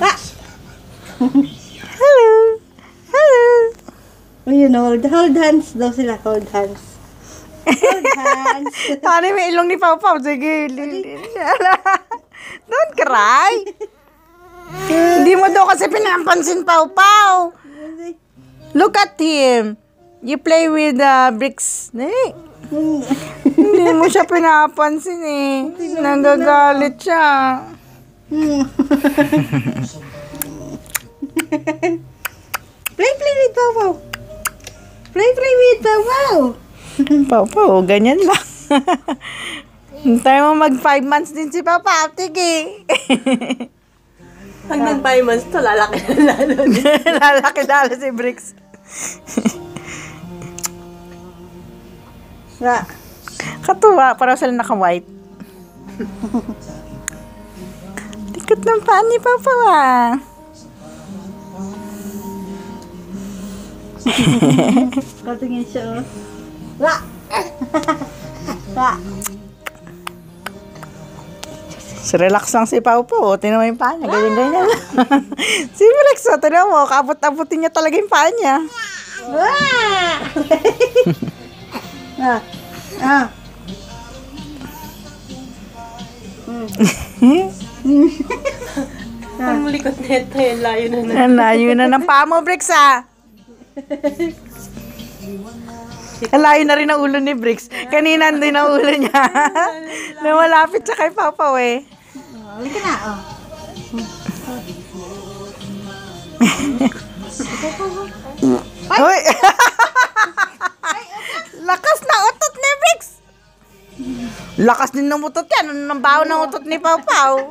Ah! Hello. Hello. Ayun, hold, hold hands daw sila, hold hands. Hold hands. Ano may ilong ni Pau Pau? Sige. Don't cry. Hindi mo daw kasi pinapansin Pau Pau. Look at him. You play with the bricks. Eh, Hindi mo siya pinapansin eh. Nagagalit siya. Play, play with Pawpaw. Play, play with Pawpaw. Pau Pau, ganyan lang. Hintay mo mag 5 months din si Papa. Tige. Pag nag-5 months to, lalaki na lalo. Lalaki lalo si Bricks. Ra. Katuwa, parang sila naka-white. Likot ng paa ni Papa ah. Katingin siya, oh. Ra. Ra. So, relax lang si Pau po. Tingnan mo yung paa niya. Ganyan-ganyan lang. si Brix, oh, tingnan mo. Kabot-abutin niya talaga yung paa niya. Ah! ah. Ah. Ang likot nito, yung layo na na. Ang layo na ng paa mo, Brix, ah. Ang layo na rin ang ulo ni Brix. Kanina din ang ulo niya. Namalapit siya kay Papa, eh. Oh, halika na, oh. Hoy! Lakas din ng utot yan. Ano nang baho ng utot ni Pau Pau?